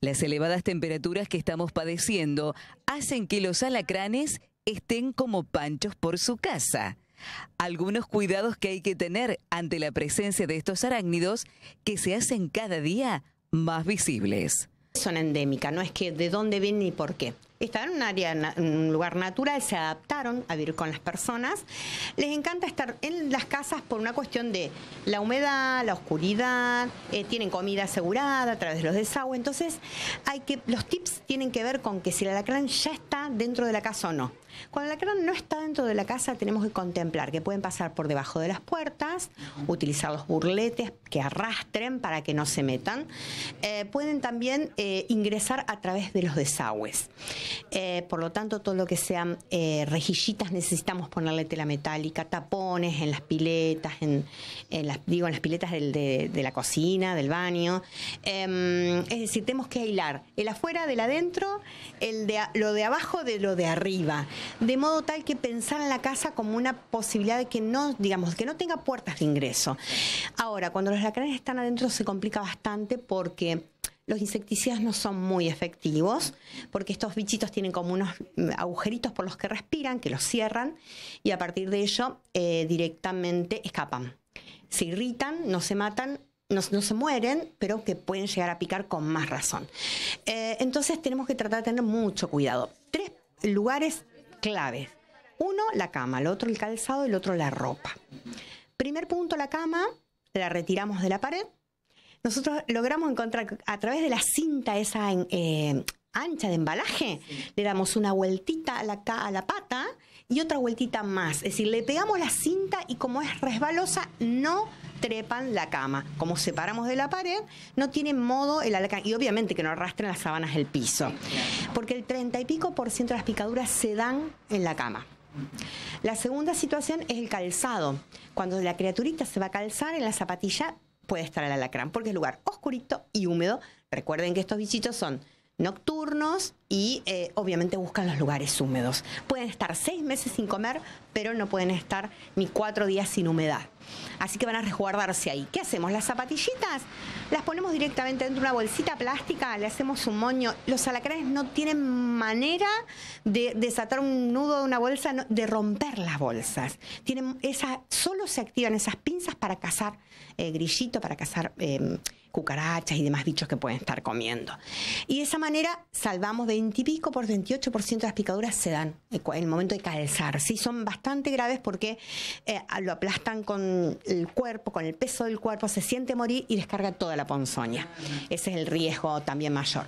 Las elevadas temperaturas que estamos padeciendo hacen que los alacranes estén como panchos por su casa. Algunos cuidados que hay que tener ante la presencia de estos arácnidos que se hacen cada día más visibles. Son endémicas, no es que de dónde vienen ni por qué están en un área, en un lugar natural, se adaptaron a vivir con las personas. Les encanta estar en las casas por una cuestión de la humedad, la oscuridad, eh, tienen comida asegurada a través de los desagües. Entonces, hay que, los tips tienen que ver con que si el alacrán ya está dentro de la casa o no. Cuando el alacrán no está dentro de la casa, tenemos que contemplar que pueden pasar por debajo de las puertas, utilizar los burletes que arrastren para que no se metan. Eh, pueden también eh, ingresar a través de los desagües. Eh, por lo tanto, todo lo que sean eh, rejillitas necesitamos ponerle tela metálica, tapones en las piletas, en, las, digo, en las piletas de, la cocina, del baño. Em, es decir, tenemos que aislar el afuera del adentro, el de, lo de abajo de lo de arriba, de modo tal que pensar en la casa como una posibilidad de que no, digamos, que no tenga puertas de ingreso. Ahora, cuando los lacranes están adentro se complica bastante porque los insecticidas no son muy efectivos porque estos bichitos tienen como unos mm, agujeritos por los que respiran, que los cierran y a partir de ello eh, directamente escapan. Se irritan, no se matan, no, se mueren, pero que pueden llegar a picar con más razón. Eh, entonces tenemos que tratar de tener mucho cuidado. Tres lugares claves. Uno, la cama, el otro, el calzado, el otro, la ropa. Primer punto, la cama, la retiramos de la pared nosotros logramos encontrar a través de la cinta esa eh, ancha de embalaje, le damos una vueltita a la, a la pata y otra vueltita más. Es decir, le pegamos la cinta y como es resbalosa, no trepan la cama. Como separamos de la pared, no tiene modo el alacrán. Y obviamente que no arrastren las sábanas del piso. Porque el 30 y pico por ciento de las picaduras se dan en la cama. La segunda situación es el calzado. Cuando la criaturita se va a calzar en la zapatilla, puede estar el alacrán, porque es lugar oscurito y húmedo. Recuerden que estos bichitos son nocturnos y eh, obviamente buscan los lugares húmedos. Pueden estar seis meses sin comer, pero no pueden estar ni cuatro días sin humedad. Así que van a resguardarse ahí. ¿Qué hacemos? Las zapatillitas las ponemos directamente dentro de una bolsita plástica, le hacemos un moño. Los alacranes no tienen manera de desatar un nudo de una bolsa, de romper las bolsas. Tienen solo se activan esas pinzas para cazar eh, grillito, para cazar eh, cucarachas y demás bichos que pueden estar comiendo. Y de esa manera salvamos 20 y pico por 28% de las picaduras se dan en el momento de calzar. Sí, son bastante graves porque eh, lo aplastan con el cuerpo, con el peso del cuerpo, se siente morir y descarga toda la ponzoña. Ese es el riesgo también mayor.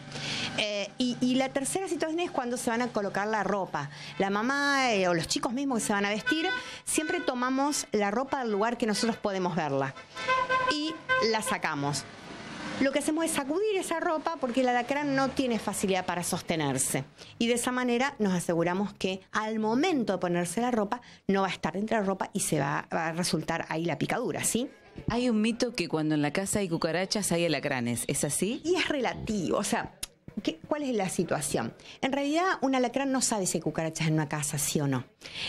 Eh, y, la tercera situación es cuando se van a colocar la ropa. La mamá eh, o los chicos mismos que se van a vestir, siempre tomamos la ropa del lugar que nosotros podemos verla y la sacamos lo que hacemos es sacudir esa ropa porque el alacrán no tiene facilidad para sostenerse. Y de esa manera nos aseguramos que al momento de ponerse la ropa no va a estar dentro de la ropa y se va, a resultar ahí la picadura, ¿sí? Hay un mito que cuando en la casa hay cucarachas hay alacranes, ¿es así? Y es relativo, o sea, ¿Cuál es la situación? En realidad, un alacrán no sabe si hay cucarachas en una casa, sí o no.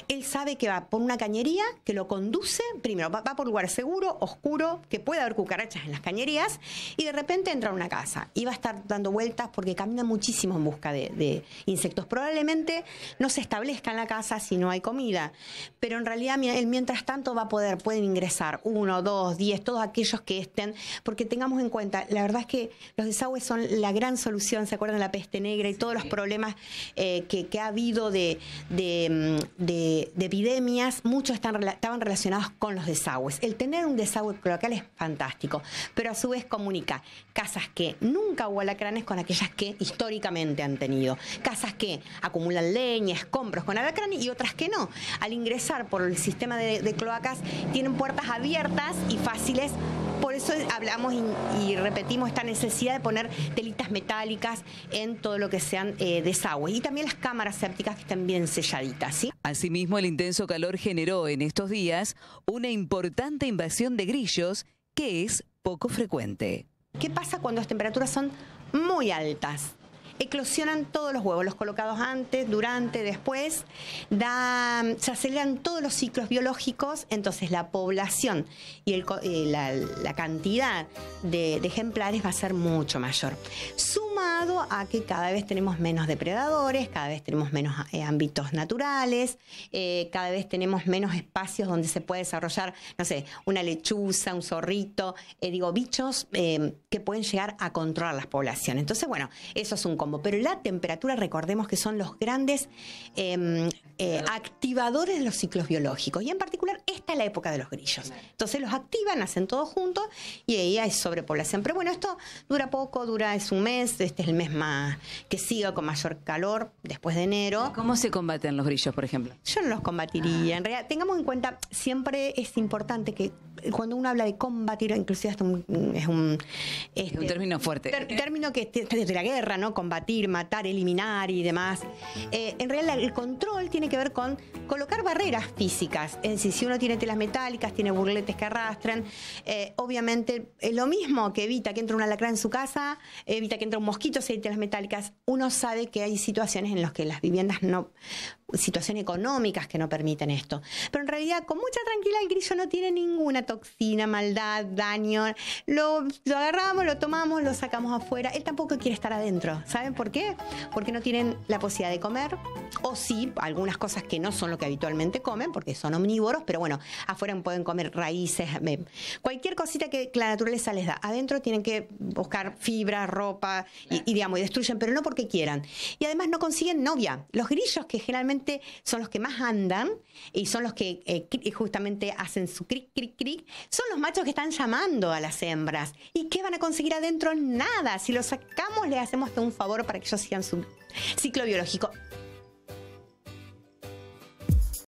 Él sabe que va por una cañería que lo conduce, primero, va, por un lugar seguro, oscuro, que puede haber cucarachas en las cañerías, y de repente entra a una casa y va a estar dando vueltas porque camina muchísimo en busca de, insectos. Probablemente no se establezca en la casa si no hay comida, pero en realidad él mientras tanto va a poder, pueden ingresar uno, dos, diez, todos aquellos que estén, porque tengamos en cuenta, la verdad es que los desagües son la gran solución, ¿se acuerdan de la peste negra y todos los problemas eh, que, ha habido de, de, epidemias? Muchos están, estaban relacionados con los desagües. El tener un desagüe local es fantástico, pero a su vez comunica casas que nunca hubo alacranes con aquellas que históricamente han tenido. Casas que acumulan leña, escombros con alacranes y otras que no. Al ingresar por el sistema de cloacas tienen puertas abiertas y fáciles por eso hablamos y, repetimos esta necesidad de poner telitas metálicas en todo lo que sean eh, desagües y también las cámaras sépticas que estén bien selladitas. ¿sí? Asimismo, el intenso calor generó en estos días una importante invasión de grillos que es poco frecuente. ¿Qué pasa cuando las temperaturas son muy altas? Eclosionan todos los huevos, los colocados antes, durante, después, da, se aceleran todos los ciclos biológicos, entonces la población y el, eh, la, cantidad de, ejemplares va a ser mucho mayor. sumado a que cada vez tenemos menos depredadores, cada vez tenemos menos eh, ámbitos naturales, eh, cada vez tenemos menos espacios donde se puede desarrollar, no sé, una lechuza, un zorrito, digo, bichos que pueden llegar a controlar las poblaciones. Entonces, bueno, eso es un combo. Pero la temperatura, recordemos que son los grandes em, activadores de los ciclos biológicos. Y en particular, esta es la época de los grillos. Entonces los activan, hacen todos juntos y ahí hay sobrepoblación. Pero bueno, esto dura poco, dura, es un mes, este es el mes más que siga con mayor calor después de enero. ¿Cómo se combaten los grillos, por ejemplo? Yo no los combatiría. En realidad, tengamos en cuenta, siempre es importante que cuando uno habla de combatir, inclusive un, es un, este, término fuerte. término que desde la guerra, ¿no? Combatir, matar, eliminar y demás. Eh, en realidad el control tiene que ver con colocar barreras físicas. Es decir, si uno tiene telas metálicas, tiene burletes que arrastran, eh, obviamente es lo mismo que evita que entre un alacrán en su casa, evita que entre un mosquito si hay telas metálicas. Uno sabe que hay situaciones en las que las viviendas no situaciones económicas que no permiten esto. Pero en realidad, con mucha tranquilidad, el grillo no tiene ninguna toxina, maldad, daño. Lo, lo, agarramos, lo tomamos, lo sacamos afuera. Él tampoco quiere estar adentro. ¿Saben por qué? Porque no tienen la posibilidad de comer, o sí, algunas cosas que no son lo que habitualmente comen, porque son omnívoros, pero bueno, afuera pueden comer raíces, cualquier cosita que la naturaleza les da. Adentro tienen que buscar fibra, ropa y, digamos, y destruyen, pero no porque quieran. Y además no consiguen novia. Los grillos que generalmente son los que más andan y son los que eh, justamente hacen su cric, cric, cric, son los machos que están llamando a las hembras. ¿Y qué van a conseguir adentro? Nada. Si los sacamos, le hacemos un favor para que ellos sigan su ciclo biológico.